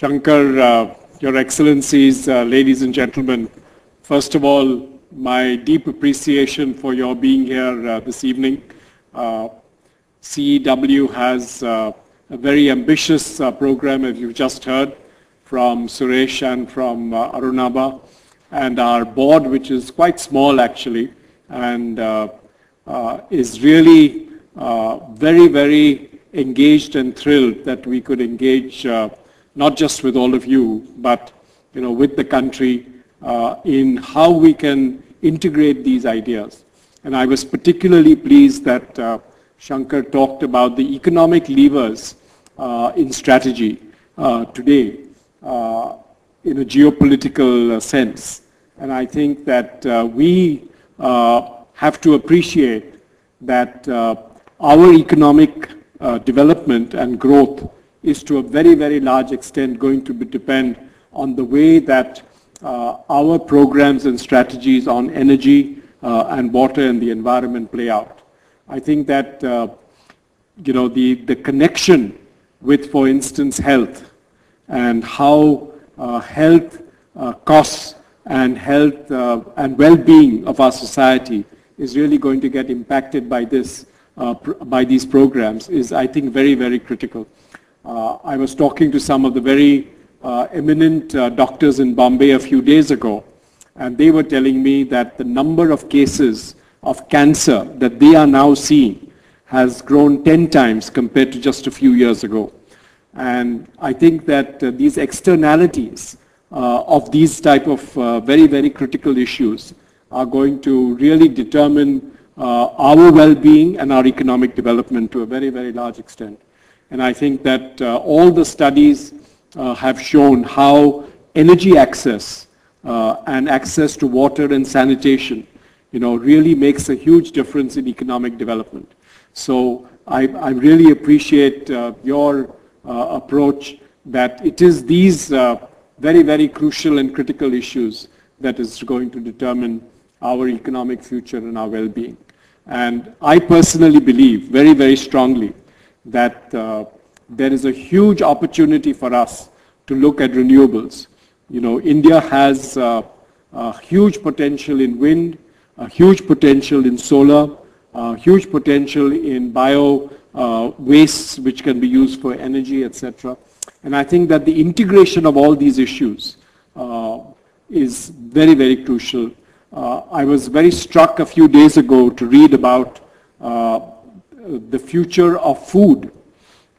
Shankar, uh, Your Excellencies, uh, ladies and gentlemen, first of all, my deep appreciation for your being here uh, this evening. Uh, CEEW has uh, a very ambitious uh, program, as you've just heard, from Suresh and from Arunabha, and our board, which is quite small actually, and is really very, very engaged and thrilled that we could engage not just with all of you, but you know, with the country uh, in how we can integrate these ideas. And I was particularly pleased that uh, Shankar talked about the economic levers uh, in strategy uh, today uh, in a geopolitical uh, sense. And I think that we have to appreciate that our economic development and growth is to a very, very large extent going to depend on the way that uh, our programs and strategies on energy uh, and water and the environment play out. I think that, uh, you know, the, the connection with, for instance, health and how uh, health uh, costs and health uh, and well-being of our society is really going to get impacted by this, by these programs is, I think, very, very critical. Uh, I was talking to some of the very uh, eminent uh, doctors in Bombay a few days ago, and they were telling me that the number of cases of cancer that they are now seeing has grown 10 times compared to just a few years ago. And I think that uh, these externalities uh, of these type of uh, very, very critical issues are going to really determine our well-being and our economic development to a very, very large extent. And I think that uh, all the studies uh, have shown how energy access uh, and access to water and sanitation, you know, really makes a huge difference in economic development. So I, I really appreciate uh, your uh, approach that it is these uh, very, very crucial and critical issues that is going to determine our economic future and our well-being. And I personally believe very, very strongly that uh, there is a huge opportunity for us to look at renewables. You know, India has uh, a huge potential in wind, a huge potential in solar, a huge potential in bio uh, wastes which can be used for energy, etc. And I think that the integration of all these issues uh, is very, very crucial. Uh, I was very struck a few days ago to read about uh, the future of food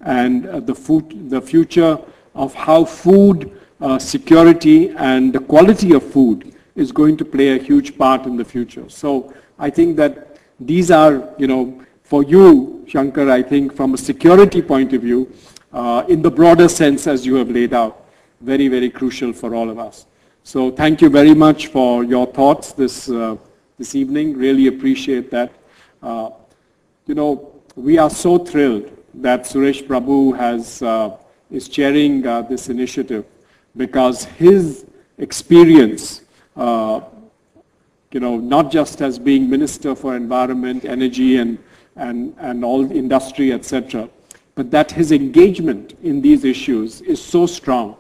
and uh, the, food, the future of how food uh, security and the quality of food is going to play a huge part in the future. So I think that these are, you know, for you, Shankar, I think from a security point of view, uh, in the broader sense as you have laid out, very, very crucial for all of us. So thank you very much for your thoughts this, uh, this evening. Really appreciate that. Uh, you know, we are so thrilled that Suresh Prabhu has, uh, is chairing uh, this initiative because his experience, uh, you know, not just as being Minister for Environment, Energy and, and, and all industry, etc., but that his engagement in these issues is so strong.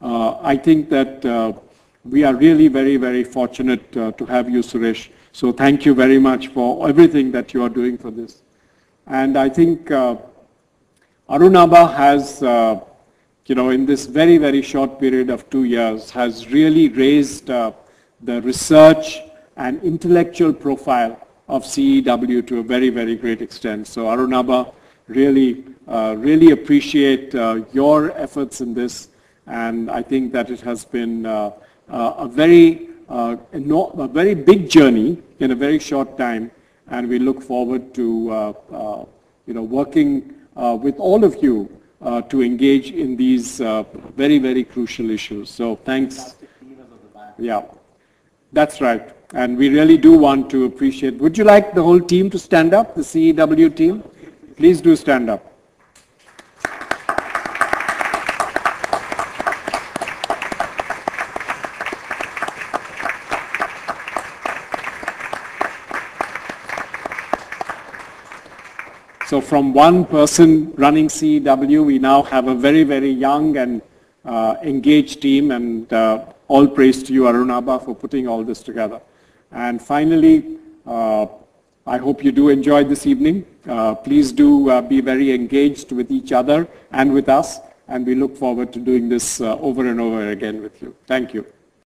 Uh, I think that uh, we are really very, very fortunate uh, to have you, Suresh. So thank you very much for everything that you are doing for this. And I think Arunabha has, uh, you know, in this very, very short period of two years, has really raised uh, the research and intellectual profile of CEEW to a very, very great extent. So Arunabha, really, uh, really appreciate uh, your efforts in this, and I think that it has been uh, uh, a very, a very big journey in a very short time, and we look forward to, you know, working uh, with all of you uh, to engage in these uh, very, very crucial issues. So thanks. Yeah, that's right. And we really do want to appreciate. Would you like the whole team to stand up, the CEEW team? Please do stand up. So from one person running CEEW, we now have a very, very young and uh, engaged team, and uh, all praise to you, Arunabha, for putting all this together. And finally, uh, I hope you do enjoy this evening. Uh, please do uh, be very engaged with each other and with us, and we look forward to doing this uh, over and over again with you. Thank you.